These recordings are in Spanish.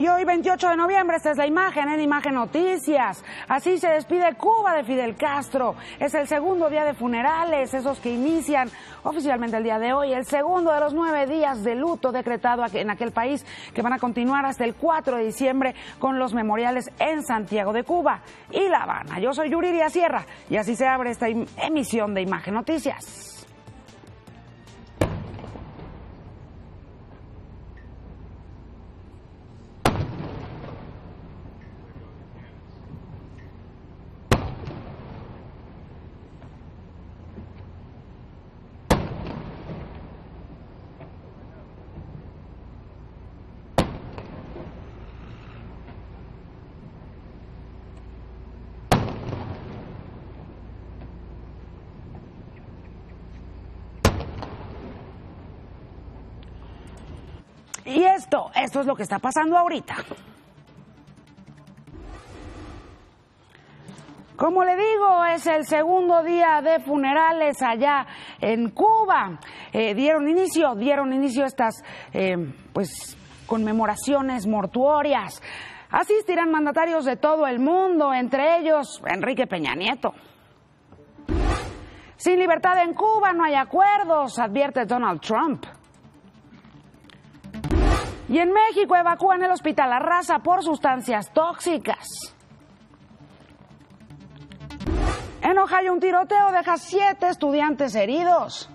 Y hoy, 28 de noviembre, esta es la imagen en Imagen Noticias. Así se despide Cuba de Fidel Castro. Es el segundo día de funerales, esos que inician oficialmente el día de hoy, el segundo de los nueve días de luto decretado en aquel país, que van a continuar hasta el 4 de diciembre con los memoriales en Santiago de Cuba y La Habana. Yo soy Yuridia Sierra y así se abre esta emisión de Imagen Noticias. Y esto, esto es lo que está pasando ahorita. Como le digo, es el segundo día de funerales allá en Cuba. Eh, dieron inicio, dieron inicio estas, eh, pues, conmemoraciones mortuorias. Asistirán mandatarios de todo el mundo, entre ellos Enrique Peña Nieto. Sin libertad en Cuba no hay acuerdos, advierte Donald Trump. Y en México evacúan el hospital Arrasa por sustancias tóxicas. En Ohio un tiroteo deja siete estudiantes heridos.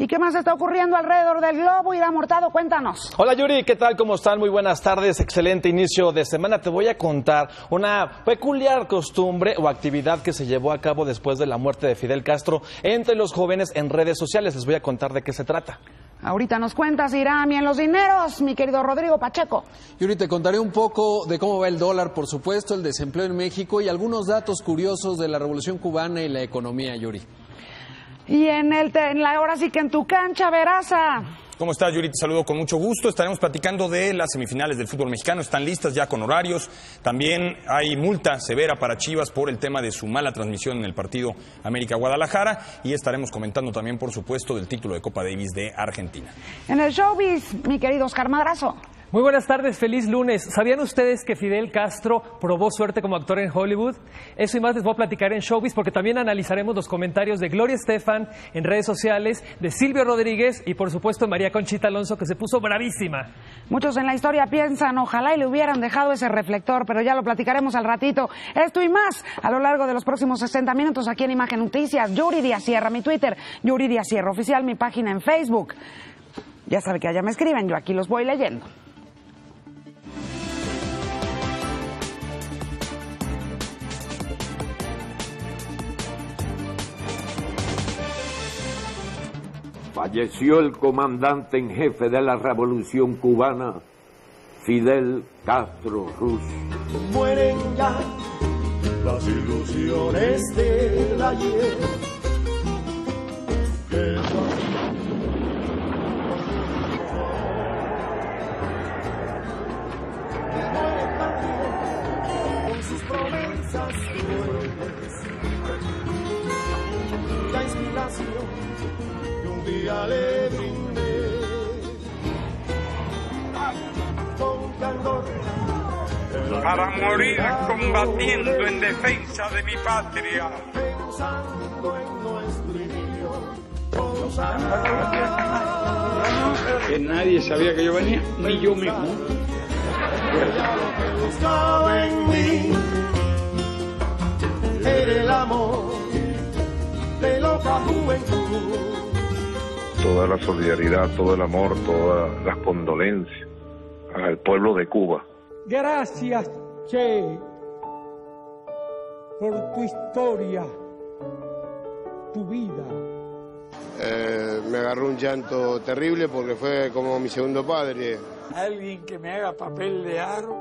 ¿Y qué más está ocurriendo alrededor del globo? Irá Mortado, cuéntanos. Hola Yuri, ¿qué tal? ¿Cómo están? Muy buenas tardes, excelente inicio de semana. Te voy a contar una peculiar costumbre o actividad que se llevó a cabo después de la muerte de Fidel Castro entre los jóvenes en redes sociales. Les voy a contar de qué se trata. Ahorita nos cuentas, Irán, y en los dineros, mi querido Rodrigo Pacheco. Yuri, te contaré un poco de cómo va el dólar, por supuesto, el desempleo en México y algunos datos curiosos de la revolución cubana y la economía, Yuri. Y en, el, en la, ahora sí que en tu cancha, Veraza. ¿Cómo estás, Yuri? Te saludo con mucho gusto. Estaremos platicando de las semifinales del fútbol mexicano. Están listas ya con horarios. También hay multa severa para Chivas por el tema de su mala transmisión en el partido América-Guadalajara. Y estaremos comentando también, por supuesto, del título de Copa Davis de Argentina. En el showbiz, mi querido Oscar Madrazo. Muy buenas tardes, feliz lunes. ¿Sabían ustedes que Fidel Castro probó suerte como actor en Hollywood? Eso y más les voy a platicar en Showbiz porque también analizaremos los comentarios de Gloria Estefan en redes sociales, de Silvio Rodríguez y por supuesto María Conchita Alonso que se puso bravísima. Muchos en la historia piensan, ojalá y le hubieran dejado ese reflector, pero ya lo platicaremos al ratito. Esto y más a lo largo de los próximos 60 minutos aquí en Imagen Noticias. Yuri Díaz Sierra, mi Twitter, Yuri Díaz Sierra Oficial, mi página en Facebook. Ya sabe que allá me escriben, yo aquí los voy leyendo. Falleció el comandante en jefe de la revolución cubana, Fidel Castro Ruz. Mueren ya las ilusiones del ayer. Día le brindé con candor para morir combatiendo en defensa de mi patria. Pensando en nuestro Que nadie sabía que yo venía, ni yo mismo. Buscaba en mí era el amor de loca juventud toda la solidaridad, todo el amor, todas las condolencias al pueblo de Cuba. Gracias, Che, por tu historia, tu vida. Eh, me agarró un llanto terrible porque fue como mi segundo padre. Alguien que me haga papel de aro.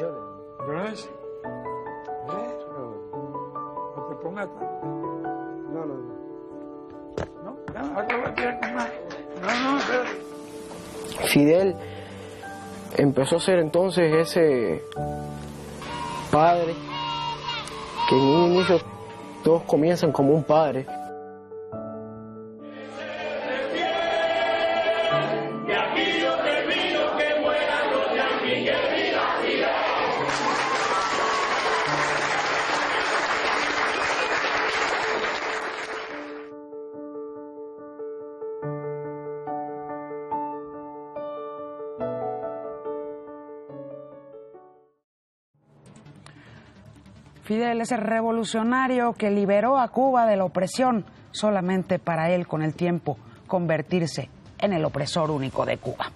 Yo ¿No es? ¿Eh? No te pongas tan... No, no. Fidel empezó a ser entonces ese padre que en un inicio todos comienzan como un padre. Fidel, ese revolucionario que liberó a Cuba de la opresión, solamente para él con el tiempo convertirse en el opresor único de Cuba.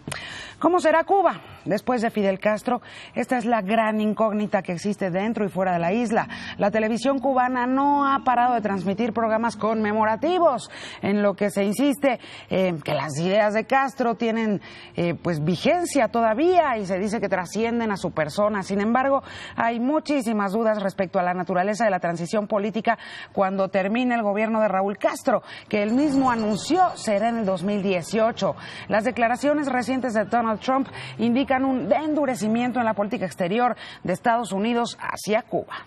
¿Cómo será Cuba? Después de Fidel Castro, esta es la gran incógnita que existe dentro y fuera de la isla. La televisión cubana no ha parado de transmitir programas conmemorativos, en lo que se insiste que las ideas de Castro tienen eh, pues vigencia todavía y se dice que trascienden a su persona. Sin embargo, hay muchísimas dudas respecto a la naturaleza de la transición política cuando termine el gobierno de Raúl Castro, que él mismo anunció será en el 2018. Las declaraciones recientes de Donald Trump indican un endurecimiento en la política exterior de Estados Unidos hacia Cuba.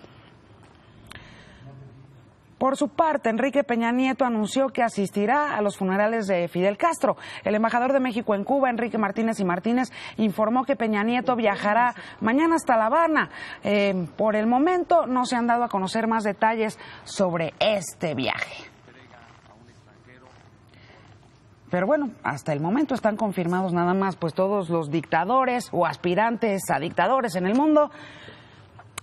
Por su parte, Enrique Peña Nieto anunció que asistirá a los funerales de Fidel Castro. El embajador de México en Cuba, Enrique Martínez y Martínez, informó que Peña Nieto viajará mañana hasta La Habana. Eh, por el momento no se han dado a conocer más detalles sobre este viaje. Pero bueno, hasta el momento están confirmados nada más pues todos los dictadores o aspirantes a dictadores en el mundo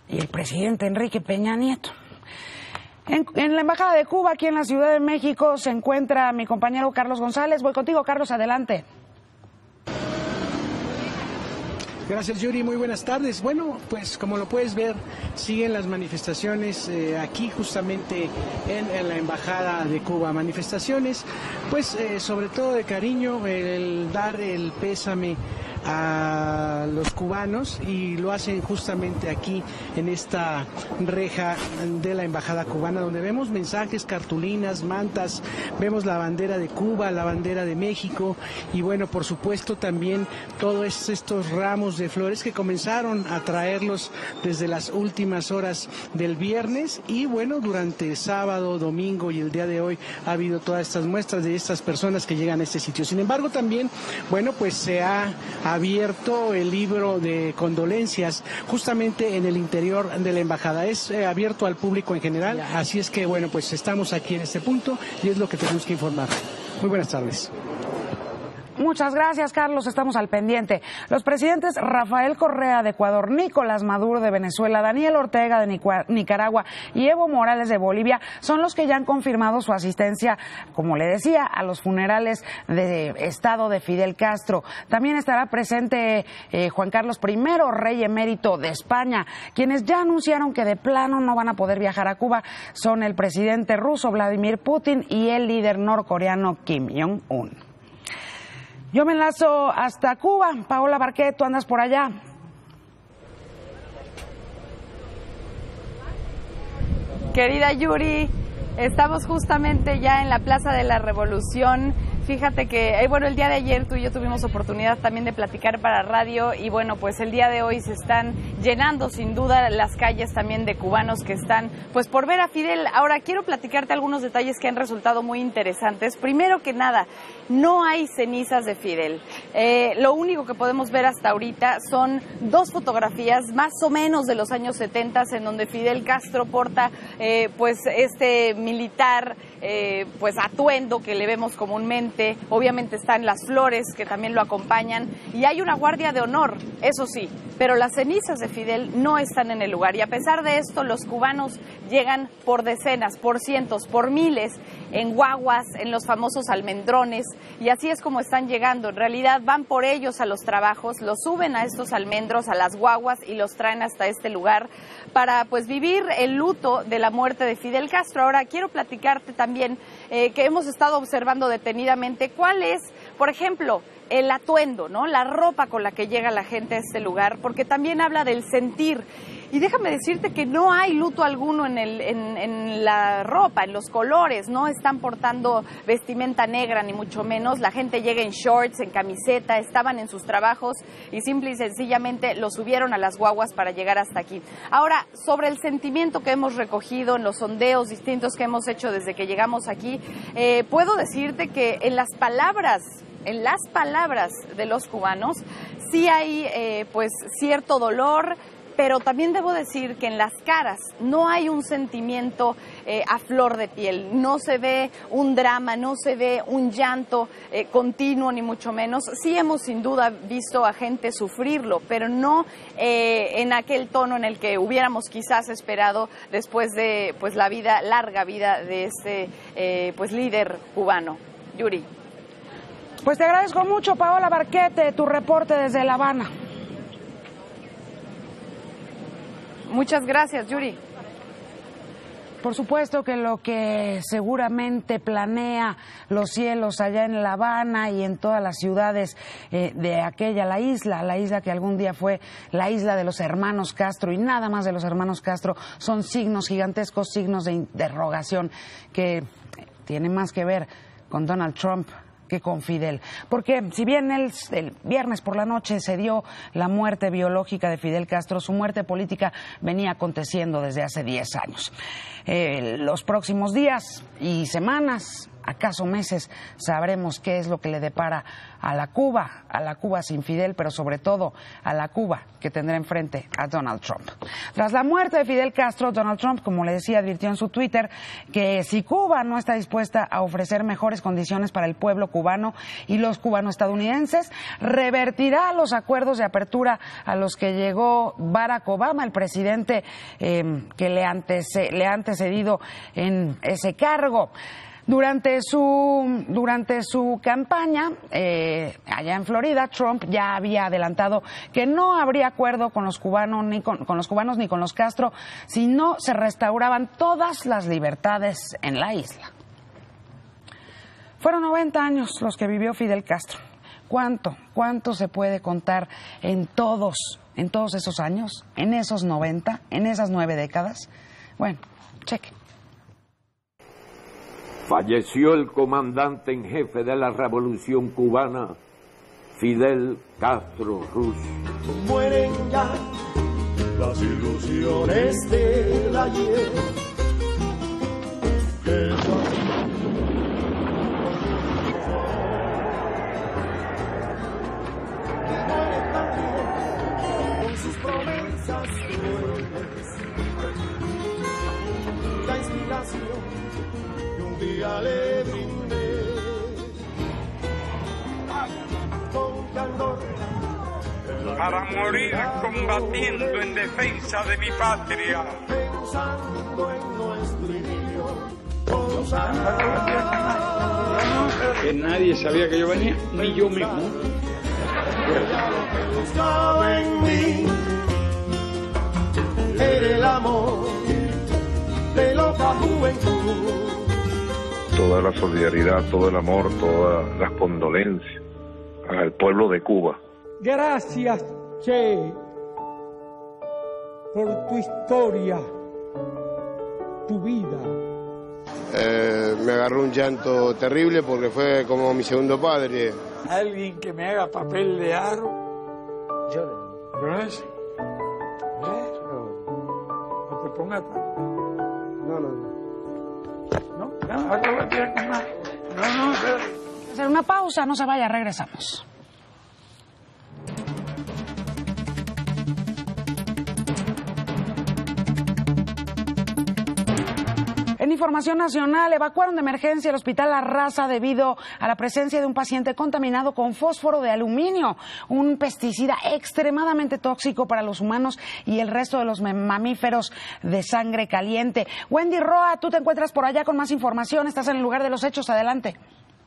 y el presidente Enrique Peña Nieto. En, en, la Embajada de Cuba, aquí en la Ciudad de México, se encuentra mi compañero Carlos González. Voy contigo, Carlos, adelante. Gracias, Yuri. Muy buenas tardes. Bueno, pues como lo puedes ver, siguen las manifestaciones eh, aquí justamente en, en, la Embajada de Cuba. Manifestaciones, pues eh, sobre todo de cariño, el dar el pésame a los cubanos y lo hacen justamente aquí en esta reja de la embajada cubana donde vemos mensajes, cartulinas, mantas, vemos la bandera de Cuba, la bandera de México y bueno, por supuesto también todos estos ramos de flores que comenzaron a traerlos desde las últimas horas del viernes y bueno, durante sábado, domingo y el día de hoy ha habido todas estas muestras de estas personas que llegan a este sitio. Sin embargo, también, bueno, pues se ha abierto el libro de condolencias justamente en el interior de la embajada. Es eh, abierto al público en general, así es que bueno, pues estamos aquí en este punto y es lo que tenemos que informar. Muy buenas tardes. Muchas gracias, Carlos. Estamos al pendiente. Los presidentes Rafael Correa de Ecuador, Nicolás Maduro de Venezuela, Daniel Ortega de Nicaragua y Evo Morales de Bolivia son los que ya han confirmado su asistencia, como le decía, a los funerales de Estado de Fidel Castro. También estará presente eh, Juan Carlos I, rey emérito de España. Quienes ya anunciaron que de plano no van a poder viajar a Cuba son el presidente ruso Vladimir Putin y el líder norcoreano Kim Jong-un. Yo me enlazo hasta Cuba. Paola Barquet, tú andas por allá. Querida Yuri, estamos justamente ya en la Plaza de la Revolución. Fíjate que, eh, bueno, el día de ayer tú y yo tuvimos oportunidad también de platicar para radio y bueno, pues el día de hoy se están llenando sin duda las calles también de cubanos que están pues por ver a Fidel. Ahora quiero platicarte algunos detalles que han resultado muy interesantes. Primero que nada, no hay cenizas de Fidel. Eh, lo único que podemos ver hasta ahorita son dos fotografías más o menos de los años 70 en donde Fidel Castro porta eh, pues este militar eh, pues atuendo que le vemos comúnmente. Obviamente están las flores que también lo acompañan y hay una guardia de honor, eso sí, pero las cenizas de Fidel no están en el lugar y a pesar de esto los cubanos llegan por decenas, por cientos, por miles en guaguas, en los famosos almendrones y así es como están llegando. En realidad van por ellos a los trabajos, los suben a estos almendros, a las guaguas y los traen hasta este lugar para pues vivir el luto de la muerte de Fidel Castro. Ahora quiero platicarte también eh, que hemos estado observando detenidamente cuál es, por ejemplo, el atuendo, ¿no? La ropa con la que llega la gente a este lugar, porque también habla del sentir. Y déjame decirte que no hay luto alguno en, el, en, la ropa, en los colores, no están portando vestimenta negra ni mucho menos. La gente llega en shorts, en camiseta, estaban en sus trabajos y simple y sencillamente lo subieron a las guaguas para llegar hasta aquí. Ahora, sobre el sentimiento que hemos recogido en los sondeos distintos que hemos hecho desde que llegamos aquí, eh, puedo decirte que en las palabras en las palabras de los cubanos sí hay eh, pues cierto dolor, pero también debo decir que en las caras no hay un sentimiento eh, a flor de piel, no se ve un drama, no se ve un llanto eh, continuo ni mucho menos. Sí hemos sin duda visto a gente sufrirlo, pero no eh, en aquel tono en el que hubiéramos quizás esperado después de pues la vida larga vida de este pues líder cubano. Yuri. Pues te agradezco mucho, Paola Barquete, tu reporte desde La Habana. Muchas gracias, Yuri. Por supuesto que lo que seguramente planea los cielos allá en La Habana y en todas las ciudades eh, de aquella, la isla, la isla que algún día fue la isla de los hermanos Castro y nada más de los hermanos Castro, son signos gigantescos, signos de interrogación que tienen más que ver con Donald Trump que con Fidel. Porque si bien el, el, viernes por la noche se dio la muerte biológica de Fidel Castro, su muerte política venía aconteciendo desde hace 10 años. Eh, los próximos días y semanas acaso meses, sabremos qué es lo que le depara a la Cuba, a la Cuba sin Fidel, pero sobre todo a la Cuba que tendrá enfrente a Donald Trump. Tras la muerte de Fidel Castro, Donald Trump, como le decía, advirtió en su Twitter que si Cuba no está dispuesta a ofrecer mejores condiciones para el pueblo cubano y los cubano-estadounidenses, revertirá los acuerdos de apertura a los que llegó Barack Obama, el presidente eh, que le, antece, le ha antecedido en ese cargo. Durante su, durante su campaña eh, allá en Florida, Trump ya había adelantado que no habría acuerdo con los cubanos ni con, con los cubanos ni con los Castro si no se restauraban todas las libertades en la isla. Fueron 90 años los que vivió Fidel Castro. ¿Cuánto, cuánto se puede contar en todos, en todos esos años, en esos 90, en esas nueve décadas? Bueno, cheque. Falleció el comandante en jefe de la revolución cubana, Fidel Castro Ruz. Mueren ya las ilusiones ayer. Morir combatiendo en defensa de mi patria. pensando en nuestro idioma. Que nadie sabía que yo venía, ni yo mismo. Buscaba en mí era el amor de loca juventud. Toda la solidaridad, todo el amor, todas las condolencias al pueblo de Cuba. Gracias, Che, por tu historia, tu vida. Eh, me agarró un llanto terrible porque fue como mi segundo padre. Alguien que me haga papel de aro. Yo ¿No es? ¿Eh? No te pongas tan... No, no, no. No, no. No, no. Hacer una pausa, no se vaya, regresamos. Información nacional, evacuaron de emergencia el hospital La Raza debido a la presencia de un paciente contaminado con fósforo de aluminio, un pesticida extremadamente tóxico para los humanos y el resto de los mamíferos de sangre caliente. Wendy Roa, tú te encuentras por allá con más información, estás en el lugar de los hechos, adelante.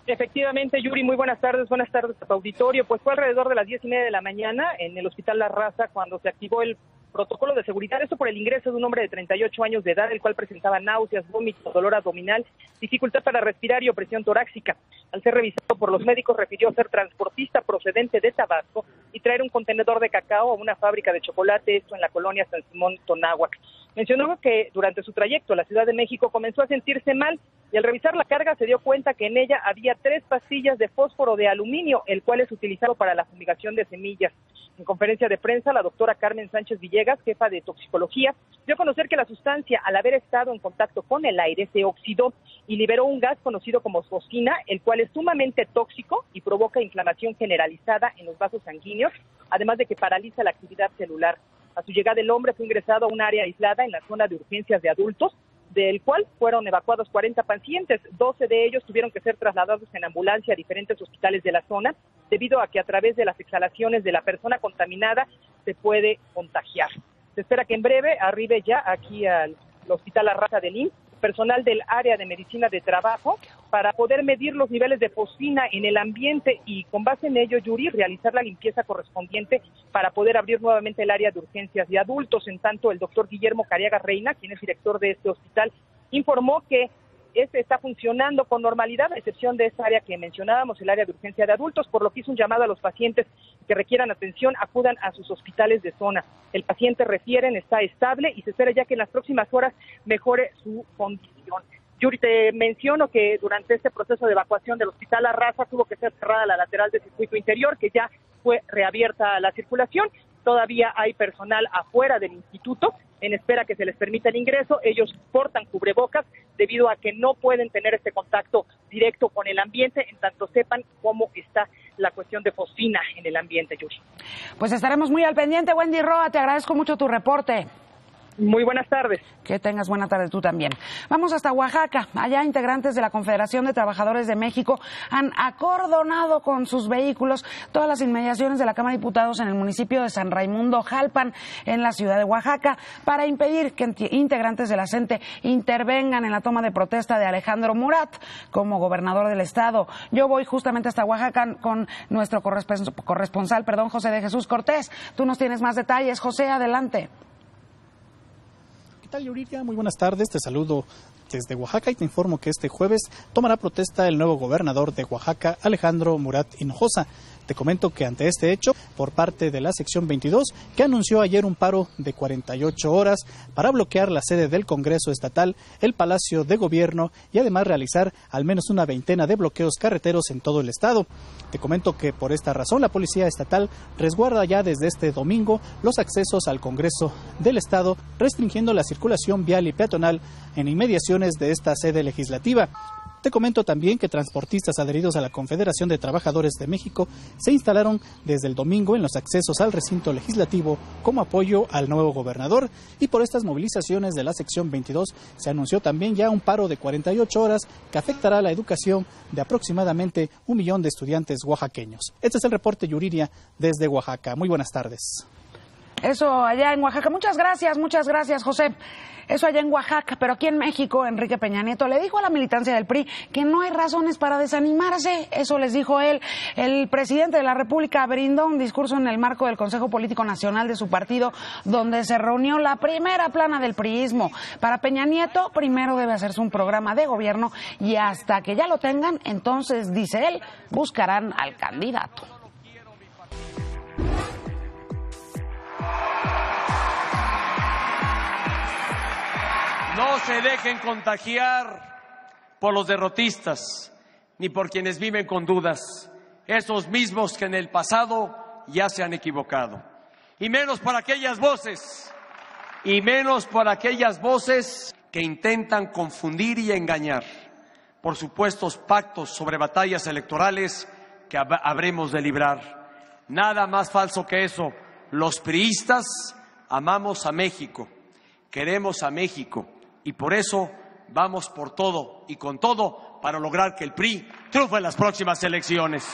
Efectivamente, Yuri, muy buenas tardes, buenas tardes a tu auditorio. Pues fue alrededor de las diez y media de la mañana en el Hospital La Raza cuando se activó el protocolo de seguridad, esto por el ingreso de un hombre de 38 años de edad, el cual presentaba náuseas, vómitos, dolor abdominal, dificultad para respirar y opresión torácica. Al ser revisado por los médicos, refirió ser transportista procedente de Tabasco y traer un contenedor de cacao a una fábrica de chocolate, esto en la colonia San Simón Tonáhuac. Mencionó que durante su trayecto a la Ciudad de México comenzó a sentirse mal y al revisar la carga se dio cuenta que en ella había tres pastillas de fósforo de aluminio, el cual es utilizado para la fumigación de semillas. En conferencia de prensa, la doctora Carmen Sánchez Villegas, jefa de toxicología, dio a conocer que la sustancia, al haber estado en contacto con el aire, se oxidó y liberó un gas conocido como fosfina, el cual es sumamente tóxico y provoca inflamación generalizada en los vasos sanguíneos, además de que paraliza la actividad celular. A su llegada el hombre fue ingresado a un área aislada en la zona de urgencias de adultos, del cual fueron evacuados 40 pacientes. 12 de ellos tuvieron que ser trasladados en ambulancia a diferentes hospitales de la zona, debido a que a través de las exhalaciones de la persona contaminada se puede contagiar. Se espera que en breve arribe ya aquí al Hospital Arrasa del personal del área de medicina de trabajo para poder medir los niveles de fosfina en el ambiente y con base en ello, Yuri, realizar la limpieza correspondiente para poder abrir nuevamente el área de urgencias de adultos. En tanto, el doctor Guillermo Cariaga Reina, quien es director de este hospital, informó que este está funcionando con normalidad, a excepción de esa área que mencionábamos, el área de urgencia de adultos, por lo que hizo un llamado a los pacientes que requieran atención, acudan a sus hospitales de zona. El paciente refieren, está estable y se espera ya que en las próximas horas mejore su condición. Yuri, te menciono que durante este proceso de evacuación del hospital Arrasa tuvo que ser cerrada la lateral del circuito interior, que ya fue reabierta la circulación. Todavía hay personal afuera del instituto en espera que se les permita el ingreso. Ellos portan cubrebocas debido a que no pueden tener este contacto directo con el ambiente en tanto sepan cómo está la cuestión de fosfina en el ambiente, Yuri. Pues estaremos muy al pendiente, Wendy Roa. Te agradezco mucho tu reporte. Muy buenas tardes. Que tengas buena tarde tú también. Vamos hasta Oaxaca. Allá integrantes de la Confederación de Trabajadores de México han acordonado con sus vehículos todas las inmediaciones de la Cámara de Diputados en el municipio de San Raimundo Jalpan, en la ciudad de Oaxaca, para impedir que integrantes de la CENTE intervengan en la toma de protesta de Alejandro Murat como gobernador del estado. Yo voy justamente hasta Oaxaca con nuestro corresponsal, perdón, José de Jesús Cortés. Tú nos tienes más detalles. José, adelante. ¿Qué tal, Yuridia? Muy buenas tardes. Te saludo desde Oaxaca y te informo que este jueves tomará protesta el nuevo gobernador de Oaxaca, Alejandro Murat Hinojosa. Te comento que ante este hecho, por parte de la sección 22, que anunció ayer un paro de 48 horas para bloquear la sede del Congreso Estatal, el Palacio de Gobierno y además realizar al menos una veintena de bloqueos carreteros en todo el estado. Te comento que por esta razón la Policía Estatal resguarda ya desde este domingo los accesos al Congreso del Estado, restringiendo la circulación vial y peatonal en de esta sede legislativa. Te comento también que transportistas adheridos a la Confederación de Trabajadores de México se instalaron desde el domingo en los accesos al recinto legislativo como apoyo al nuevo gobernador y por estas movilizaciones de la sección 22 se anunció también ya un paro de 48 horas que afectará la educación de aproximadamente un millón de estudiantes oaxaqueños. Este es el reporte Yuriria desde Oaxaca. Muy buenas tardes. Eso allá en Oaxaca. Muchas gracias, muchas gracias, José. Eso allá en Oaxaca, pero aquí en México, Enrique Peña Nieto le dijo a la militancia del PRI que no hay razones para desanimarse. Eso les dijo él. El presidente de la República brindó un discurso en el marco del Consejo Político Nacional de su partido, donde se reunió la primera plana del priismo. Para Peña Nieto, primero debe hacerse un programa de gobierno y hasta que ya lo tengan, entonces, dice él, buscarán al candidato. No se dejen contagiar por los derrotistas ni por quienes viven con dudas, esos mismos que en el pasado ya se han equivocado. Y menos por aquellas voces, y menos por aquellas voces que intentan confundir y engañar por supuestos pactos sobre batallas electorales que habremos de librar. Nada más falso que eso. Los priistas amamos a México, queremos a México y por eso vamos por todo y con todo para lograr que el PRI triunfe en las próximas elecciones.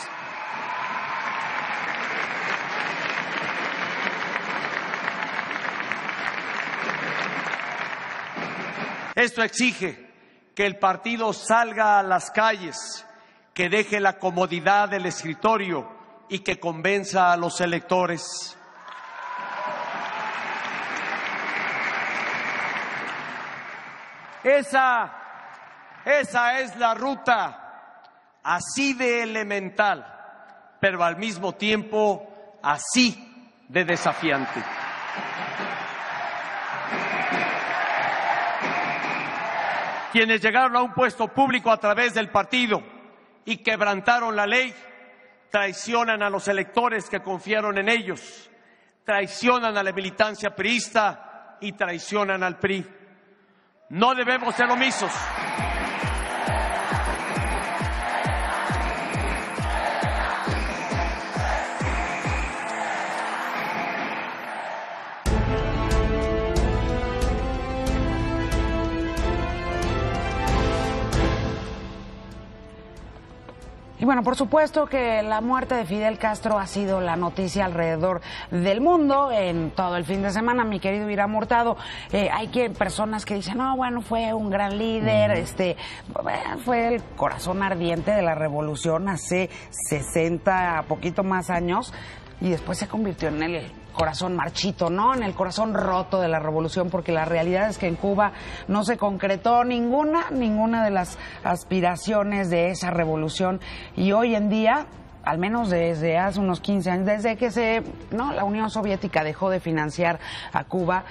Esto exige que el partido salga a las calles, que deje la comodidad del escritorio y que convenza a los electores. Esa, esa es la ruta así de elemental, pero al mismo tiempo así de desafiante. Quienes llegaron a un puesto público a través del partido y quebrantaron la ley, traicionan a los electores que confiaron en ellos, traicionan a la militancia priista y traicionan al PRI. No debemos ser omisos. Bueno, por supuesto que la muerte de Fidel Castro ha sido la noticia alrededor del mundo en todo el fin de semana, mi querido Irán Hurtado. Eh, hay que personas que dicen, no, bueno, fue un gran líder, este, fue el corazón ardiente de la revolución hace 60, poquito más años, y después se convirtió en el corazón marchito, ¿no? En el corazón roto de la revolución, porque la realidad es que en Cuba no se concretó ninguna, ninguna de las aspiraciones de esa revolución y hoy en día al menos desde hace unos 15 años, desde que se, no, la Unión Soviética dejó de financiar a Cuba,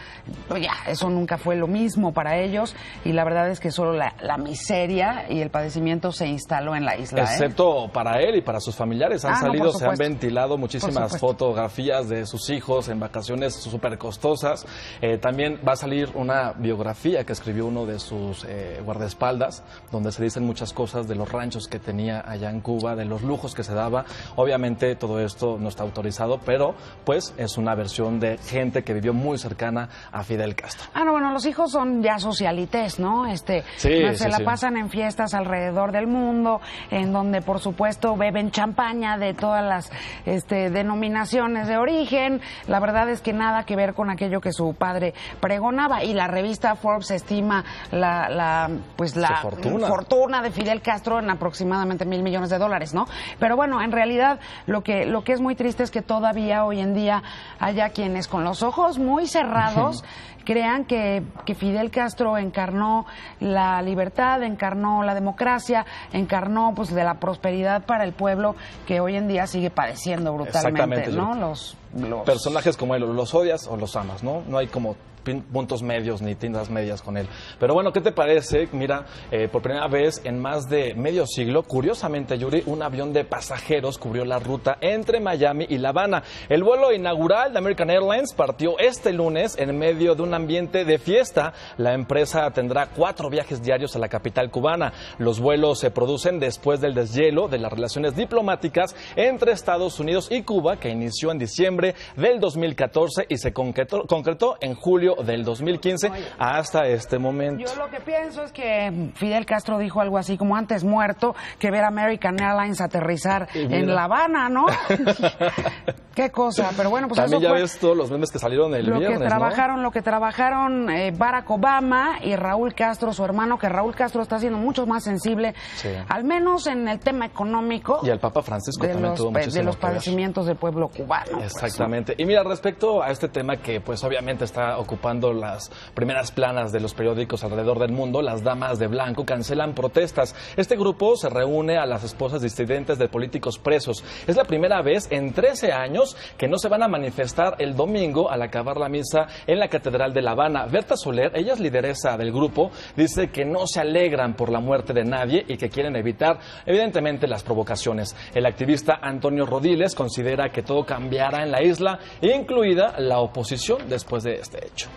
pues ya, eso nunca fue lo mismo para ellos y la verdad es que solo la, la miseria y el padecimiento se instaló en la isla. ¿eh? Excepto para él y para sus familiares. Han Ah, salido, se han ventilado muchísimas fotografías de sus hijos en vacaciones súper costosas. Eh, también va a salir una biografía que escribió uno de sus eh, guardaespaldas, donde se dicen muchas cosas de los ranchos que tenía allá en Cuba, de los lujos que se daba. Obviamente todo esto no está autorizado, pero pues es una versión de gente que vivió muy cercana a Fidel Castro. Ah, no, bueno, los hijos son ya socialites, ¿no? Este, Sí, se sí, la sí. pasan en fiestas alrededor del mundo, en donde, por supuesto, beben champaña de todas las este, denominaciones de origen. La verdad es que nada que ver con aquello que su padre pregonaba. Y la revista Forbes estima la, la pues la fortuna. fortuna de Fidel Castro en aproximadamente mil millones de dólares, ¿no? Pero bueno, en realidad lo que, lo que es muy triste es que todavía hoy en día haya quienes con los ojos muy cerrados crean que, que Fidel Castro encarnó la libertad, encarnó la democracia, encarnó pues de la prosperidad para el pueblo que hoy en día sigue padeciendo brutalmente, Exactamente, ¿no? Los, los personajes como él, los odias o los amas, ¿no? No hay como puntos medios ni tiendas medias con él. Pero bueno, ¿qué te parece? Mira, eh, por primera vez en más de medio siglo, curiosamente, Yuri, un avión de pasajeros cubrió la ruta entre Miami y La Habana. El vuelo inaugural de American Airlines partió este lunes en medio de un ambiente de fiesta. La empresa tendrá cuatro viajes diarios a la capital cubana. Los vuelos se producen después del deshielo de las relaciones diplomáticas entre Estados Unidos y Cuba, que inició en diciembre del 2014 y se concretó en julio del 2015 hasta este momento. Yo lo que pienso es que Fidel Castro dijo algo así como antes muerto que ver American Airlines aterrizar en La Habana, ¿no? Qué cosa, pero bueno, pues También eso ya fue ves todos los memes que salieron el lo viernes, que ¿no? trabajaron, lo que trabajaron eh, Barack Obama y Raúl Castro, su hermano, que Raúl Castro está siendo mucho más sensible, Sí. al menos en el tema económico Y el Papa Francisco de también los, tuvo de los padecimientos del pueblo cubano. pues, Exactamente. Y mira, respecto a este tema que pues obviamente está ocupando las primeras planas de los periódicos alrededor del mundo, las damas de blanco cancelan protestas. Este grupo se reúne a las esposas disidentes de políticos presos. Es la primera vez en 13 años que no se van a manifestar el domingo al acabar la misa en la Catedral de La Habana. Berta Soler, ella es lideresa del grupo, dice que no se alegran por la muerte de nadie y que quieren evitar evidentemente las provocaciones. El activista Antonio Rodiles considera que todo cambiará en la isla, incluida la oposición después de este hecho.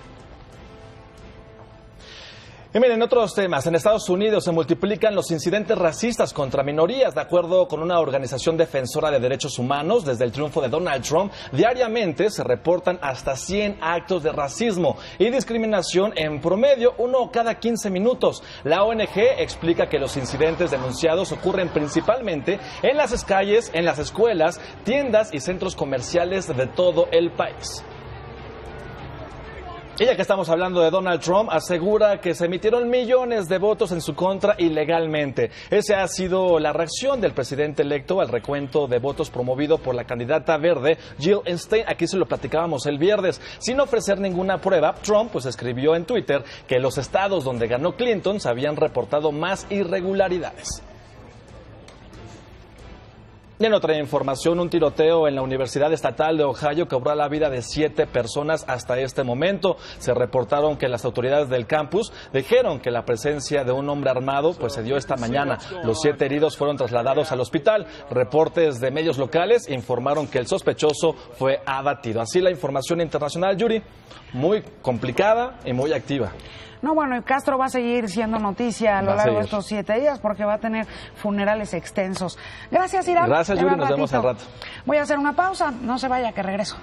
Y miren, otros temas. En Estados Unidos se multiplican los incidentes racistas contra minorías. De acuerdo con una organización defensora de derechos humanos, desde el triunfo de Donald Trump, diariamente se reportan hasta 100 actos de racismo y discriminación en promedio, uno cada 15 minutos. La ONG explica que los incidentes denunciados ocurren principalmente en las calles, en las escuelas, tiendas y centros comerciales de todo el país. Y ya que estamos hablando de Donald Trump, asegura que se emitieron millones de votos en su contra ilegalmente. Esa ha sido la reacción del presidente electo al recuento de votos promovido por la candidata verde Jill Stein. Aquí se lo platicábamos el viernes. Sin ofrecer ninguna prueba, Trump pues escribió en Twitter que los estados donde ganó Clinton se habían reportado más irregularidades. En otra información, un tiroteo en la Universidad Estatal de Ohio cobró la vida de siete personas hasta este momento. Se reportaron que las autoridades del campus dijeron que la presencia de un hombre armado pues se dio esta mañana. Los siete heridos fueron trasladados al hospital. Reportes de medios locales informaron que el sospechoso fue abatido. Así la información internacional, Yuri, muy complicada y muy activa. No, bueno, y Castro va a seguir siendo noticia a lo Va largo de estos siete días porque va a tener funerales extensos. Gracias, Irán. Gracias, Yuri. Nos vemos al rato. Voy a hacer una pausa. No se vaya, que regreso.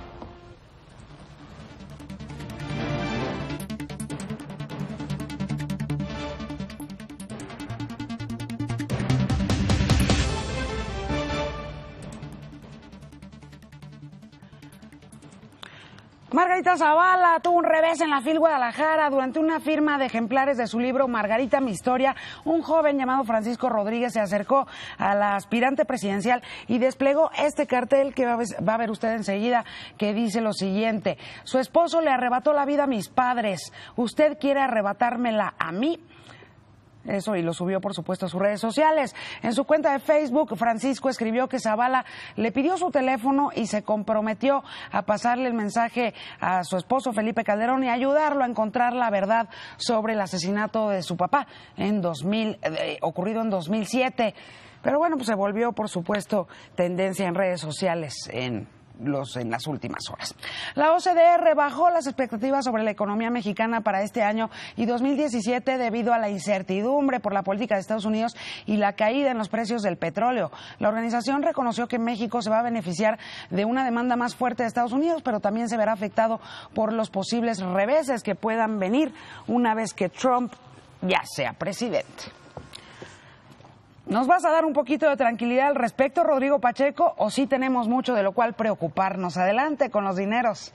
Margarita Zavala tuvo un revés en la FIL Guadalajara durante una firma de ejemplares de su libro Margarita, mi historia. Un joven llamado Francisco Rodríguez se acercó a la aspirante presidencial y desplegó este cartel que va a ver, va a ver usted enseguida que dice lo siguiente. Su esposo le arrebató la vida a mis padres. ¿Usted quiere arrebatármela a mí? Eso y lo subió, por supuesto, a sus redes sociales. En su cuenta de Facebook, Francisco escribió que Zavala le pidió su teléfono y se comprometió a pasarle el mensaje a su esposo Felipe Calderón y ayudarlo a encontrar la verdad sobre el asesinato de su papá en 2000, eh, ocurrido en 2007. Pero bueno, pues se volvió, por supuesto, tendencia en redes sociales en los, en las últimas horas. La OCDE rebajó las expectativas sobre la economía mexicana para este año y 2017 debido a la incertidumbre por la política de Estados Unidos y la caída en los precios del petróleo. La organización reconoció que México se va a beneficiar de una demanda más fuerte de Estados Unidos, pero también se verá afectado por los posibles reveses que puedan venir una vez que Trump ya sea presidente. ¿Nos vas a dar un poquito de tranquilidad al respecto, Rodrigo Pacheco, o sí tenemos mucho de lo cual preocuparnos? Adelante con los dineros.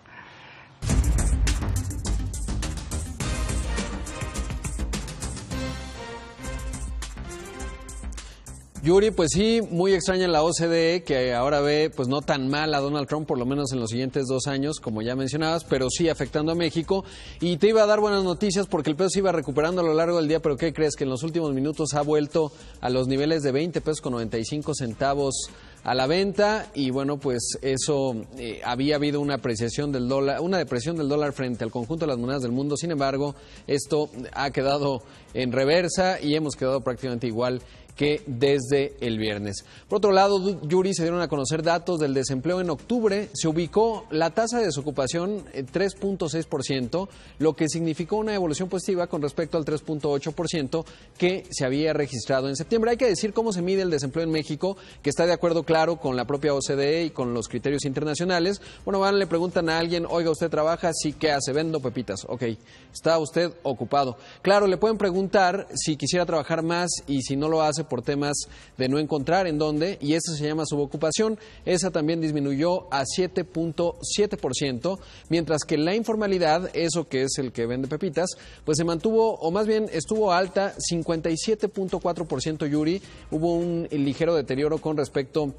Yuri, pues sí, muy extraña la OCDE que ahora ve pues no tan mal a Donald Trump, por lo menos en los siguientes dos años, como ya mencionabas, pero sí afectando a México. Y te iba a dar buenas noticias porque el peso se iba recuperando a lo largo del día, pero ¿qué crees? Que en los últimos minutos ha vuelto a los niveles de 20 pesos con 95 centavos a la venta y bueno pues eso eh, había habido una apreciación del dólar una depresión del dólar frente al conjunto de las monedas del mundo sin embargo esto ha quedado en reversa y hemos quedado prácticamente igual que desde el viernes. Por otro lado, Yuri, se dieron a conocer datos del desempleo en octubre. Se ubicó la tasa de desocupación en 3.6%, lo que significó una evolución positiva con respecto al 3.8% que se había registrado en septiembre. Hay que decir cómo se mide el desempleo en México, que está de acuerdo, claro, con la propia OCDE y con los criterios internacionales. Bueno, van, le preguntan a alguien, oiga, ¿usted trabaja? Sí, ¿qué hace? Vendo pepitas. Ok, está usted ocupado. Claro, le pueden preguntar si quisiera trabajar más y si no lo hace por temas de no encontrar en dónde, y esa se llama subocupación. Esa también disminuyó a 7.7%, mientras que la informalidad, eso que es el que vende pepitas, pues se mantuvo, o más bien estuvo alta, 57.4% Yuri. Hubo un ligero deterioro con respecto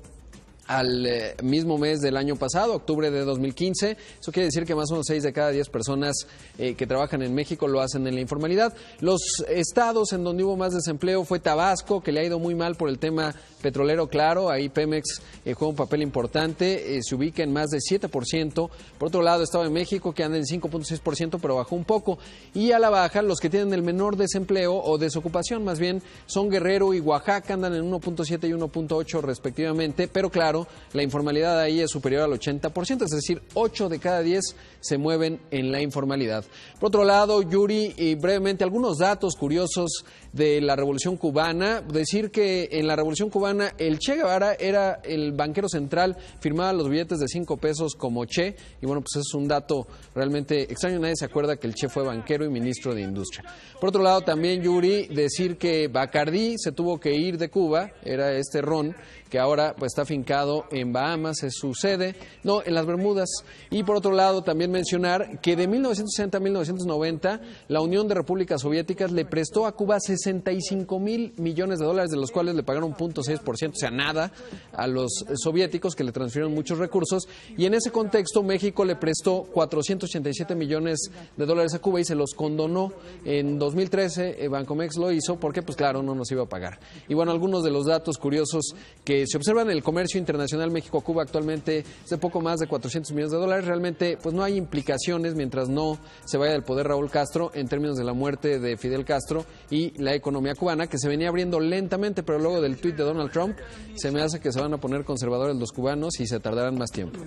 al eh, mismo mes del año pasado, octubre de 2015. Eso quiere decir que más o menos 6 de cada 10 personas eh, que trabajan en México lo hacen en la informalidad. Los estados en donde hubo más desempleo fue Tabasco, que le ha ido muy mal por el tema petrolero, claro. Ahí Pemex eh, juega un papel importante, se ubica en más de 7%. Por otro lado, Estado de México, que anda en 5.6%, pero bajó un poco. Y a la baja, los que tienen el menor desempleo o desocupación, más bien, son Guerrero y Oaxaca, andan en 1.7 y 1.8 respectivamente, pero claro, la informalidad ahí es superior al 80%, es decir, 8 de cada 10 se mueven en la informalidad. Por otro lado, Yuri, y brevemente algunos datos curiosos de la Revolución Cubana. Decir que en la Revolución Cubana el Che Guevara era el banquero central, firmaba los billetes de 5 pesos como Che, y bueno, pues es un dato realmente extraño, nadie se acuerda que el Che fue banquero y ministro de Industria. Por otro lado, también Yuri, decir que Bacardí se tuvo que ir de Cuba, era este ron, que ahora pues, está fincado en Bahamas, es su sede, no, en las Bermudas. Y por otro lado, también mencionar que de 1960 a 1990, la Unión de Repúblicas Soviéticas le prestó a Cuba 65 mil millones de dólares, de los cuales le pagaron 0.6%, o sea, nada, a los soviéticos que le transfirieron muchos recursos. Y en ese contexto, México le prestó 487 millones de dólares a Cuba y se los condonó. En 2013, eh, Bancomex lo hizo porque, pues claro, no nos iba a pagar. Y bueno, algunos de los datos curiosos que se observan en el comercio internacional México-Cuba actualmente es de poco más de 400 millones de dólares. Realmente, pues no hay implicaciones mientras no se vaya del poder Raúl Castro en términos de la muerte de Fidel Castro y la economía cubana, que se venía abriendo lentamente, pero luego del tuit de Donald Trump, se me hace que se van a poner conservadores los cubanos y se tardarán más tiempo.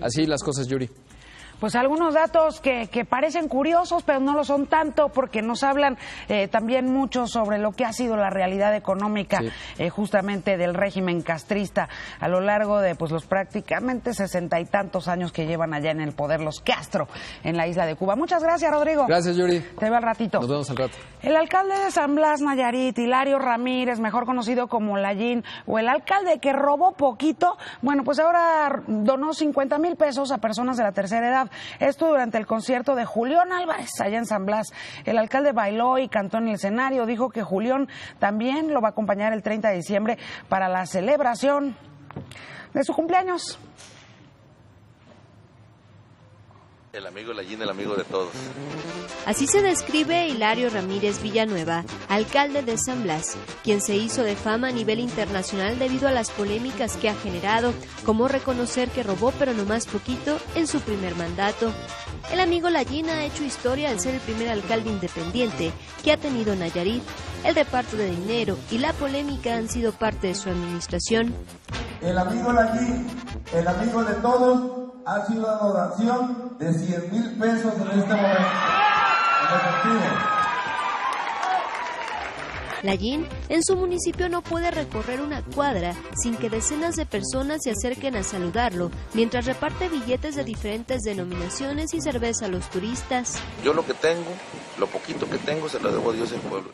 Así las cosas, Yuri pues algunos datos que, que, parecen curiosos, pero no lo son tanto porque nos hablan eh, también mucho sobre lo que ha sido la realidad económica sí. eh, justamente del régimen castrista a lo largo de pues los prácticamente sesenta y tantos años que llevan allá en el poder los Castro en la isla de Cuba. Muchas gracias, Rodrigo. Gracias, Yuri. Te veo al ratito. Nos vemos al rato. El alcalde de San Blas, Nayarit, Hilario Ramírez, mejor conocido como Lallín, o el alcalde que robó poquito, bueno, pues ahora donó 50 mil pesos a personas de la tercera edad Esto durante el concierto de Julián Álvarez allá en San Blas. El alcalde bailó y cantó en el escenario. Dijo que Julián también lo va a acompañar el 30 de diciembre para la celebración de su cumpleaños. El amigo Lallín, el amigo de todos. Así se describe Hilario Ramírez Villanueva, alcalde de San Blas, quien se hizo de fama a nivel internacional debido a las polémicas que ha generado, como reconocer que robó pero no más poquito en su primer mandato. El amigo Lallín ha hecho historia al ser el primer alcalde independiente que ha tenido Nayarit. El reparto de dinero y la polémica han sido parte de su administración. El amigo Lallín, el amigo de todos, ha sido una donación de 100 mil pesos en este momento. Lallín en su municipio no puede recorrer una cuadra sin que decenas de personas se acerquen a saludarlo mientras reparte billetes de diferentes denominaciones y cerveza a los turistas. Yo lo que tengo, lo poquito que tengo, se lo debo a Dios y al pueblo.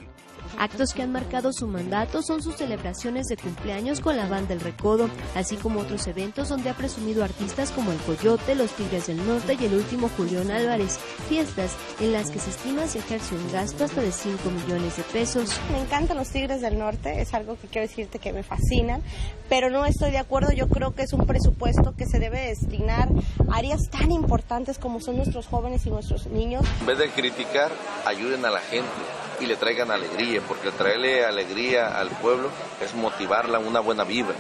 Actos que han marcado su mandato son sus celebraciones de cumpleaños con la banda El Recodo, así como otros eventos donde ha presumido artistas como El Coyote, Los Tigres del Norte y el último Julián Álvarez, fiestas en las que se estima se ejerce un gasto hasta de 5 millones de pesos. Me encantan los Tigres del Norte, es algo que quiero decirte que me fascinan, pero no estoy de acuerdo, yo creo que es un presupuesto que se debe destinar a áreas tan importantes como son nuestros jóvenes y nuestros niños. En vez de criticar, ayuden a la gente y le traigan alegría, porque traerle alegría al pueblo es motivarla a una buena vibra.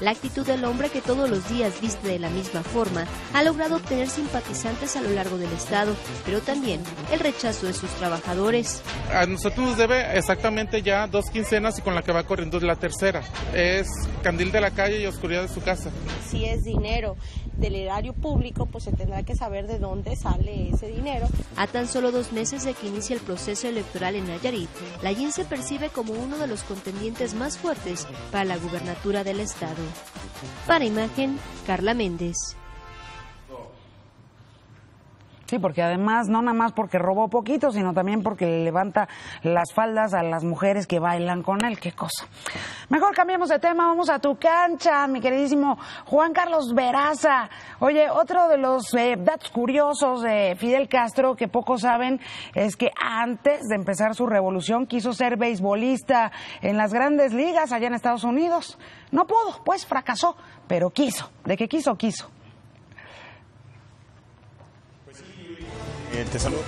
La actitud del hombre que todos los días viste de la misma forma ha logrado obtener simpatizantes a lo largo del estado, pero también el rechazo de sus trabajadores. A nosotros nos debe exactamente ya dos quincenas y con la que va corriendo es la tercera. Es candil de la calle y oscuridad de su casa. Si es dinero del erario público, pues se tendrá que saber de dónde sale ese dinero. A tan solo dos meses de que inicie el proceso electoral en Nayarit, Lallín se percibe como uno de los contendientes más fuertes para la gubernatura del estado. Para imagen, Carla Méndez. Sí, porque además, no nada más porque robó poquito, sino también porque le levanta las faldas a las mujeres que bailan con él. Qué cosa. Mejor cambiemos de tema, vamos a tu cancha, mi queridísimo Juan Carlos Veraza. Oye, otro de los eh, datos curiosos de Fidel Castro que pocos saben es que antes de empezar su revolución quiso ser beisbolista en las grandes ligas allá en Estados Unidos. No pudo, pues fracasó, pero quiso. ¿De qué quiso? Quiso. Eh, te saludo.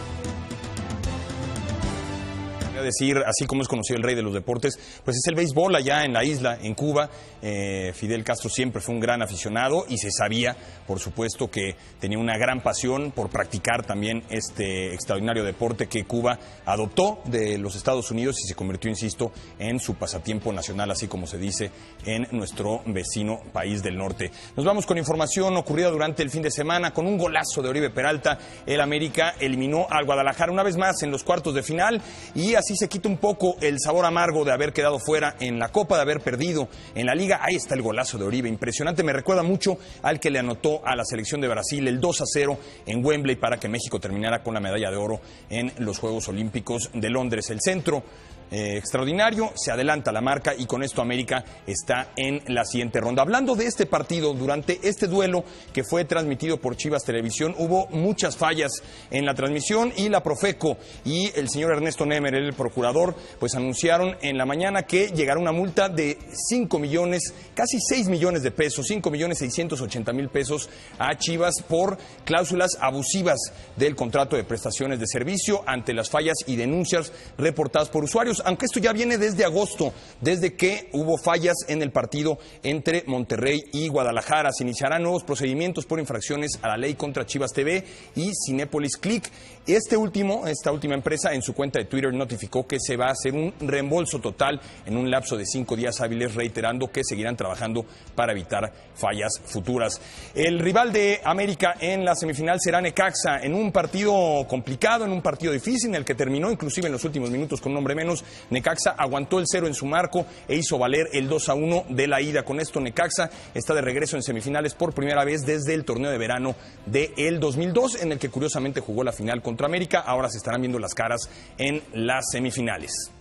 A decir, así como es conocido el rey de los deportes, pues es el béisbol allá en la isla, en Cuba. Eh, Fidel Castro siempre fue un gran aficionado y se sabía, por supuesto, que tenía una gran pasión por practicar también este extraordinario deporte que Cuba adoptó de los Estados Unidos y se convirtió, insisto, en su pasatiempo nacional, así como se dice en nuestro vecino país del norte. Nos vamos con información ocurrida durante el fin de semana con un golazo de Oribe Peralta. El América eliminó al Guadalajara una vez más en los cuartos de final y así se quita un poco el sabor amargo de haber quedado fuera en la Copa, de haber perdido en la Liga. Ahí está el golazo de Oribe, impresionante. Me recuerda mucho al que le anotó a la selección de Brasil el 2 a 0 en Wembley para que México terminara con la medalla de oro en los Juegos Olímpicos de Londres. El centro eh, extraordinario, se adelanta la marca y con esto América está en la siguiente ronda. Hablando de este partido, durante este duelo que fue transmitido por Chivas Televisión, hubo muchas fallas en la transmisión y la Profeco y el señor Ernesto Nemer, el procurador, pues anunciaron en la mañana que llegará una multa de 5 millones, casi 6 millones de pesos, 5 millones 680 mil pesos a Chivas por cláusulas abusivas del contrato de prestaciones de servicio ante las fallas y denuncias reportadas por usuarios aunque esto ya viene desde agosto, desde que hubo fallas en el partido entre Monterrey y Guadalajara. Se iniciarán nuevos procedimientos por infracciones a la ley contra Chivas TV y Cinépolis Click. Este último, esta última empresa, en su cuenta de Twitter notificó que se va a hacer un reembolso total en un lapso de cinco días hábiles, reiterando que seguirán trabajando para evitar fallas futuras. El rival de América en la semifinal será Necaxa, en un partido complicado, en un partido difícil, en el que terminó inclusive en los últimos minutos con un hombre menos. Necaxa aguantó el cero en su marco e hizo valer el 2 a 1 de la ida. Con esto, Necaxa está de regreso en semifinales por primera vez desde el torneo de verano del el 2002, en el que curiosamente jugó la final contra América. Ahora se estarán viendo las caras en las semifinales.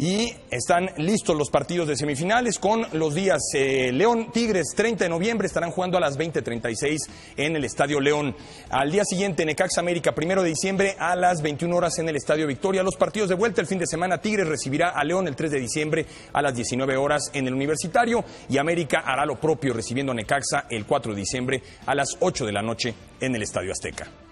Y están listos los partidos de semifinales con los días eh, León Tigres 30 de noviembre estarán jugando a las 20:36 en el Estadio León. Al día siguiente Necaxa América primero de diciembre a las 21 horas en el Estadio Victoria. Los partidos de vuelta el fin de semana Tigres recibirá a León el 3 de diciembre a las 19 horas en el Universitario y América hará lo propio recibiendo a Necaxa el 4 de diciembre a las 8 de la noche en el Estadio Azteca.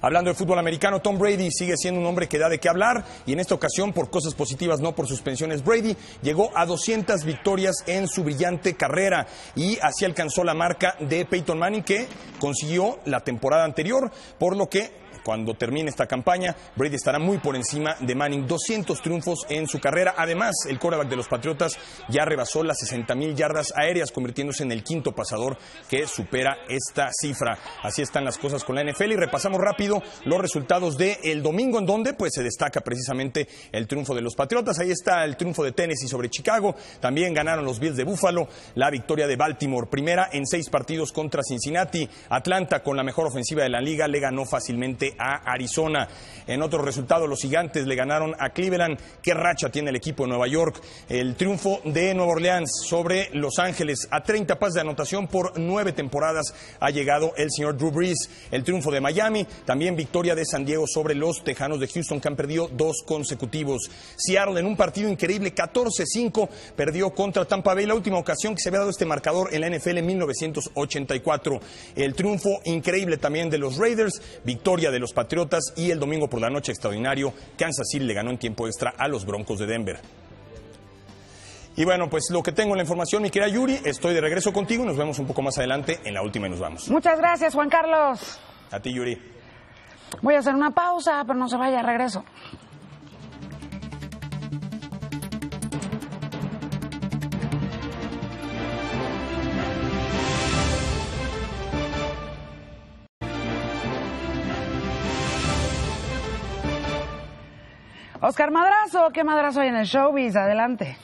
Hablando de fútbol americano, Tom Brady sigue siendo un hombre que da de qué hablar y en esta ocasión por cosas positivas, no por suspensiones. Brady llegó a 200 victorias en su brillante carrera y así alcanzó la marca de Peyton Manning que consiguió la temporada anterior, por lo que cuando termine esta campaña, Brady estará muy por encima de Manning, 200 triunfos en su carrera. Además, el quarterback de los Patriotas ya rebasó las 60 mil yardas aéreas, convirtiéndose en el quinto pasador que supera esta cifra. Así están las cosas con la NFL y repasamos rápido los resultados del el domingo, en donde pues se destaca precisamente el triunfo de los Patriotas. Ahí está el triunfo de Tennessee sobre Chicago. También ganaron los Bills de Buffalo, la victoria de Baltimore, primera en seis partidos contra Cincinnati. Atlanta, con la mejor ofensiva de la liga, le ganó fácilmente a Arizona. En otros resultados, los gigantes le ganaron a Cleveland. ¿Qué racha tiene el equipo de Nueva York? El triunfo de Nueva Orleans sobre Los Ángeles. A 30 pases de anotación por nueve temporadas ha llegado el señor Drew Brees. El triunfo de Miami. También victoria de San Diego sobre los Tejanos de Houston, que han perdido dos consecutivos. Seattle en un partido increíble, 14-5, perdió contra Tampa Bay. La última ocasión que se había dado este marcador en la NFL en 1984. El triunfo increíble también de los Raiders. Victoria de los Patriotas y el domingo por la noche extraordinario, Kansas City le ganó en tiempo extra a los Broncos de Denver. Y bueno, pues lo que tengo en la información, mi querida Yuri, estoy de regreso contigo. Nos vemos un poco más adelante en la última y nos vamos. Muchas gracias, Juan Carlos. A ti, Yuri. Voy a hacer una pausa, pero no se vaya, regreso. Oscar Madrazo, ¿qué madrazo hay en el showbiz? Adelante.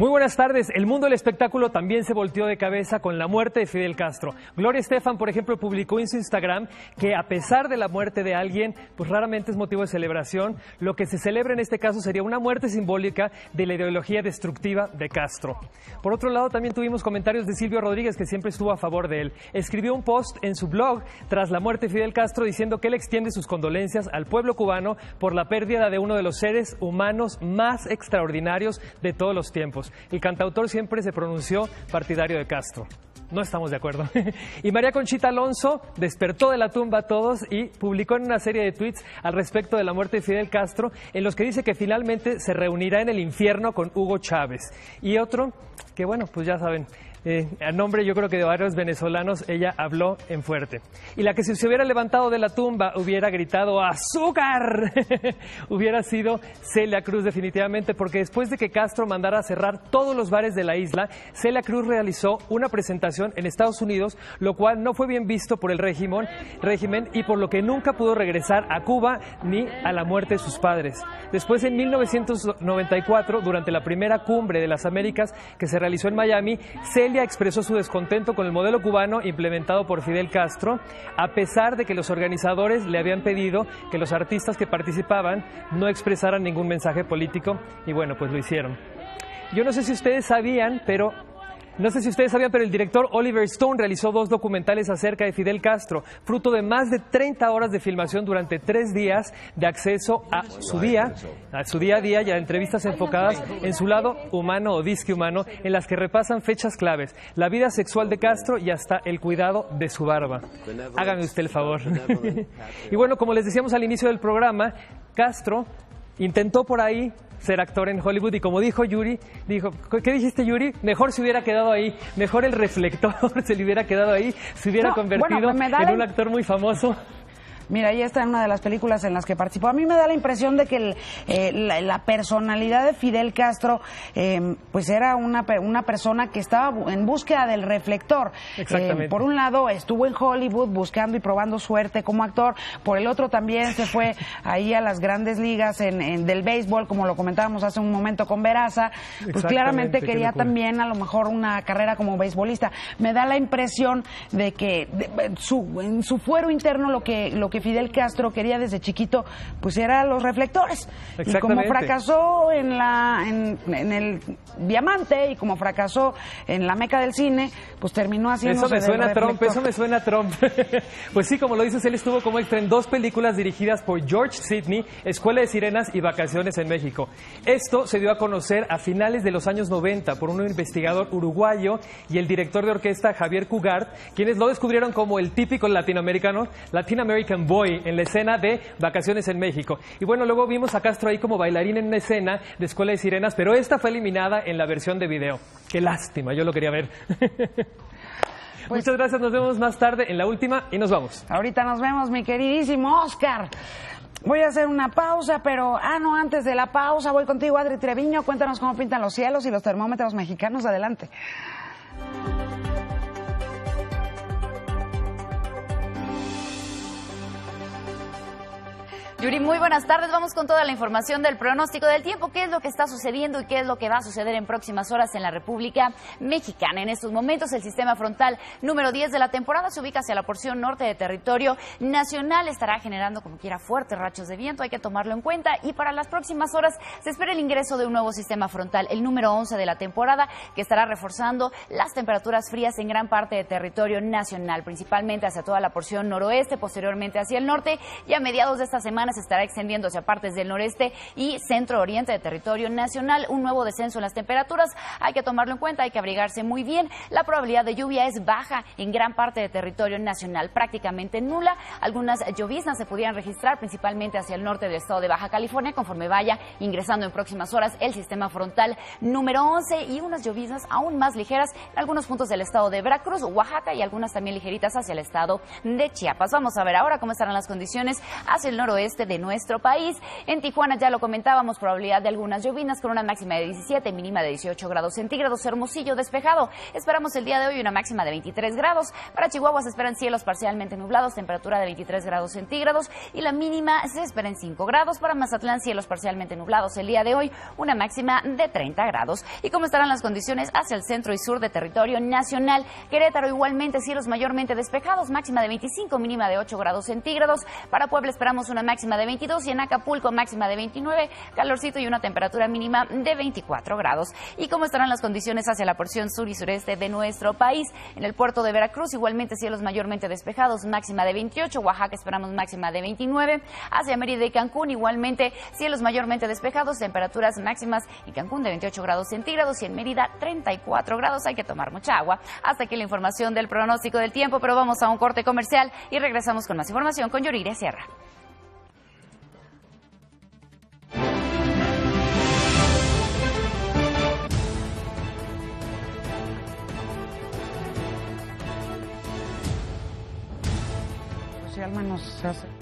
Muy buenas tardes. El mundo del espectáculo también se volteó de cabeza con la muerte de Fidel Castro. Gloria Estefan, por ejemplo, publicó en su Instagram que a pesar de la muerte de alguien, pues raramente es motivo de celebración. Lo que se celebra en este caso sería una muerte simbólica de la ideología destructiva de Castro. Por otro lado, también tuvimos comentarios de Silvio Rodríguez, que siempre estuvo a favor de él. Escribió un post en su blog tras la muerte de Fidel Castro diciendo que él extiende sus condolencias al pueblo cubano por la pérdida de uno de los seres humanos más extraordinarios de todos los tiempos. El cantautor siempre se pronunció partidario de Castro. No estamos de acuerdo. y María Conchita Alonso despertó de la tumba a todos y publicó en una serie de tweets al respecto de la muerte de Fidel Castro, en los que dice que finalmente se reunirá en el infierno con Hugo Chávez. Y otro, que bueno, pues ya saben, eh, a nombre yo creo que de varios venezolanos, ella habló en fuerte. Y la que si se hubiera levantado de la tumba hubiera gritado ¡Azúcar! hubiera sido Celia Cruz definitivamente, porque después de que Castro mandara a cerrar todos los bares de la isla, Celia Cruz realizó una presentación en Estados Unidos, lo cual no fue bien visto por el régimen, y por lo que nunca pudo regresar a Cuba ni a la muerte de sus padres. Después, en 1994, durante la primera cumbre de las Américas que se realizó en Miami, Celia expresó su descontento con el modelo cubano implementado por Fidel Castro, a pesar de que los organizadores le habían pedido que los artistas que participaban no expresaran ningún mensaje político y bueno, pues lo hicieron. Yo no sé si ustedes sabían, pero no sé si ustedes sabían, pero el director Oliver Stone realizó dos documentales acerca de Fidel Castro, fruto de más de 30 horas de filmación durante tres días de acceso a su día, a su día a día y a entrevistas enfocadas en su lado humano o disque humano, en las que repasan fechas claves, la vida sexual de Castro y hasta el cuidado de su barba. Hágame usted el favor. y bueno, como les decíamos al inicio del programa, Castro intentó por ahí ser actor en Hollywood y como dijo Yuri, dijo, ¿qué dijiste Yuri? Mejor se hubiera quedado ahí, mejor el reflector se le hubiera quedado ahí, se hubiera No, convertido bueno, en un actor muy famoso. Mira, ahí está en una de las películas en las que participó. A mí me da la impresión de que el, eh, la, la personalidad de Fidel Castro, eh, pues era una, una persona que estaba en búsqueda del reflector. Exactamente. Eh, por un lado, estuvo en Hollywood buscando y probando suerte como actor. Por el otro, también se fue ahí a las grandes ligas en, en- del béisbol, como lo comentábamos hace un momento con Veraza. Pues claramente quería también a lo mejor una carrera como beisbolista. Me da la impresión de que de- su, en su fuero interno lo que, lo que Fidel Castro quería desde chiquito, pues era los reflectores. Y como fracasó en, la, en, en el diamante y como fracasó en la meca del cine, pues terminó haciendo Eso me suena a Trump, eso me suena a Trump. pues sí, como lo dices, él estuvo como extra en dos películas dirigidas por George Sidney, Escuela de Sirenas y Vacaciones en México. Esto se dio a conocer a finales de los años 90 por un investigador uruguayo y el director de orquesta Javier Cugart, quienes lo descubrieron como el típico latinoamericano, Latin American Boy, en la escena de Vacaciones en México. Y bueno, luego vimos a Castro ahí como bailarín en una escena de Escuela de Sirenas, pero esta fue eliminada en la versión de video. Qué lástima, yo lo quería ver. Muchas gracias, nos vemos más tarde en la última y nos vamos. Ahorita nos vemos, mi queridísimo Oscar. Voy a hacer una pausa, pero, ah, no, antes de la pausa voy contigo, Adri Treviño. Cuéntanos cómo pintan los cielos y los termómetros mexicanos. Adelante. Yuri, muy buenas tardes. Vamos con toda la información del pronóstico del tiempo. ¿Qué es lo que está sucediendo y qué es lo que va a suceder en próximas horas en la República Mexicana? En estos momentos, el sistema frontal número 10 de la temporada se ubica hacia la porción norte de territorio nacional. Estará generando, como quiera, fuertes rachos de viento. Hay que tomarlo en cuenta. Y para las próximas horas se espera el ingreso de un nuevo sistema frontal, el número 11 de la temporada, que estará reforzando las temperaturas frías en gran parte de territorio nacional, principalmente hacia toda la porción noroeste, posteriormente hacia el norte. Y a mediados de esta semana se estará extendiendo hacia partes del noreste y centro oriente de territorio nacional. Un nuevo descenso en las temperaturas. Hay que tomarlo en cuenta, hay que abrigarse muy bien. La probabilidad de lluvia es baja en gran parte de territorio nacional, prácticamente nula. Algunas lloviznas se pudieran registrar principalmente hacia el norte del estado de Baja California conforme vaya ingresando en próximas horas el sistema frontal número 11 y unas lloviznas aún más ligeras en algunos puntos del estado de Veracruz, Oaxaca y algunas también ligeritas hacia el estado de Chiapas. Vamos a ver ahora cómo estarán las condiciones hacia el noroeste de nuestro país. En Tijuana ya lo comentábamos, probabilidad de algunas lloviznas con una máxima de 17, mínima de 18 grados centígrados. Hermosillo despejado. Esperamos el día de hoy una máxima de 23 grados. Para Chihuahua se esperan cielos parcialmente nublados, temperatura de 23 grados centígrados y la mínima se espera en 5 grados. Para Mazatlán cielos parcialmente nublados el día de hoy, una máxima de 30 grados. ¿Y cómo estarán las condiciones hacia el centro y sur de territorio nacional? Querétaro igualmente cielos mayormente despejados, máxima de 25, mínima de 8 grados centígrados. Para Puebla esperamos una máxima de 22 y en Acapulco máxima de 29, calorcito y una temperatura mínima de 24 grados. ¿Y cómo estarán las condiciones hacia la porción sur y sureste de nuestro país? En el puerto de Veracruz igualmente cielos mayormente despejados, máxima de 28, Oaxaca esperamos máxima de 29, hacia Mérida y Cancún igualmente cielos mayormente despejados, temperaturas máximas en Cancún de 28 grados centígrados y en Mérida 34 grados. Hay que tomar mucha agua. Hasta aquí la información del pronóstico del tiempo, pero vamos a un corte comercial y regresamos con más información con Yuriria Sierra. Si al menos se hace.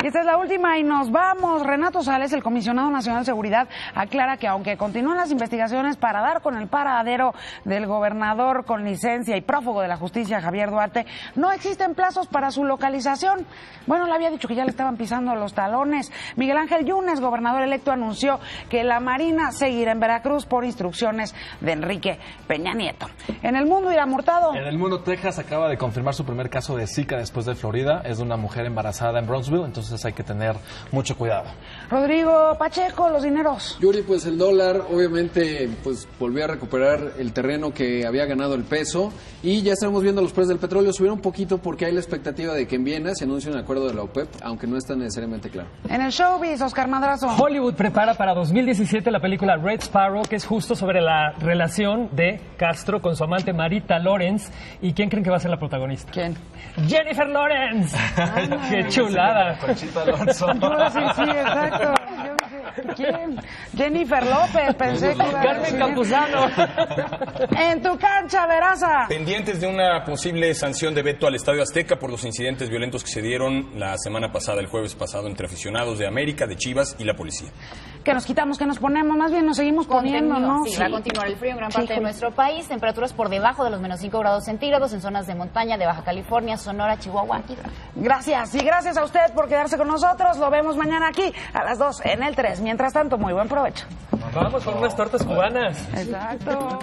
Y esta es la última y nos vamos. Renato Sales, el comisionado nacional de seguridad, aclara que aunque continúan las investigaciones para dar con el paradero del gobernador con licencia y prófugo de la justicia, Javier Duarte, no existen plazos para su localización. Bueno, le había dicho que ya le estaban pisando los talones. Miguel Ángel Yunes, gobernador electo, anunció que la Marina seguirá en Veracruz por instrucciones de Enrique Peña Nieto. En el mundo irá Murtado. En el mundo, Texas acaba de confirmar su primer caso de Zika después de Florida. Es de una mujer embarazada en Brownsville, entonces hay que tener mucho cuidado. Rodrigo Pacheco, los dineros. Yuri, pues el dólar obviamente pues volvió a recuperar el terreno que había ganado el peso y ya estamos viendo los precios del petróleo subir un poquito porque hay la expectativa de que en Viena se anuncie un acuerdo de la OPEP, aunque no está necesariamente claro. En el showbiz, Oscar Madrazo. Hollywood prepara para 2017 la película Red Sparrow, que es justo sobre la relación de Castro con su amante Marita Lawrence. ¿Y quién creen que va a ser la protagonista? ¿Quién? Jennifer Lawrence. ¡Qué chulada! Alonso. Sí, sí, exacto. ¿Quién? Jennifer López, pensé que iba a Carmen decir. Campuzano. En tu cancha, Veraza. Pendientes de una posible sanción de veto al Estadio Azteca por los incidentes violentos que se dieron la semana pasada, el jueves pasado, entre aficionados de América, de Chivas y la policía. Que nos quitamos, que nos ponemos, más bien nos seguimos poniendo, Contenido, ¿no? Sí, va a continuar el frío en gran Sí, parte de nuestro país. Temperaturas por debajo de los menos 5 grados centígrados en zonas de montaña de Baja California, Sonora, Chihuahua y. Gracias, y gracias a usted por quedarse con nosotros. Lo vemos mañana aquí a las 2 en el 3. Mientras tanto, muy buen provecho. Vamos con unas tortas cubanas. Exacto.